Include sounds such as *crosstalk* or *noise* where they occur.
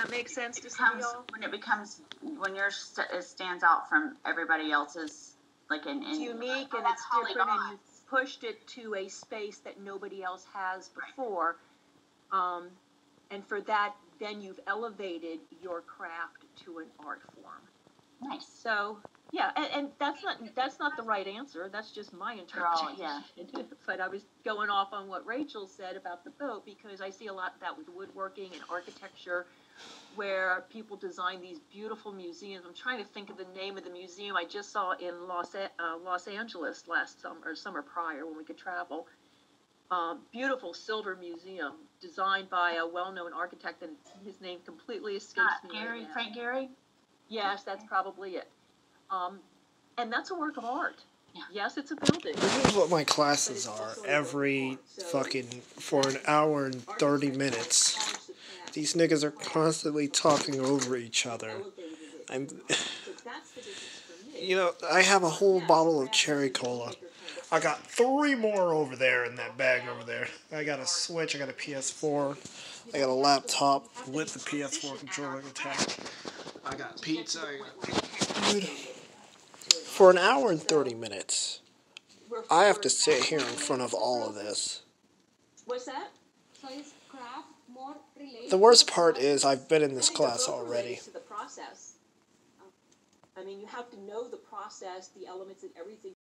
That makes sense to some becomes, y'all? when it becomes, when yours st- it stands out from everybody else's, like in, in. It's unique oh, and it's different and you've pushed it to a space that nobody else has before. Um, and for that, then you've elevated your craft to an art form. Nice. So, yeah, and, and that's not, that's not the right answer, that's just my interpretation. yeah. *laughs* But I was going off on what Rachel said about the boat, because I see a lot of that with woodworking and architecture, where people design these beautiful museums. I'm trying to think of the name of the museum I just saw in Los, A- uh, Los Angeles last summer, or summer prior, when we could travel. Um, beautiful silver museum, designed by a well-known architect, and his name completely escapes Uh, me right Gehry, now. Frank Gehry? Yes, that's probably it. Um, and that's a work of art. Yes, it's a building. This is what my classes are every fucking for an hour and 30 minutes. These niggas are constantly talking over each other. I'm, you know, I have a whole bottle of cherry cola. I got three more over there in that bag over there. I got a Switch, I got a PS4, I got a laptop with the PS4 controller attached. I got pizza, I got Dude, for an hour and 30 minutes, I have to sit here in front of all of this. What's that? So is craft more related? The worst part is I've been in this class already. relates To the process. Um, I mean, you have to know the process, the elements, and everything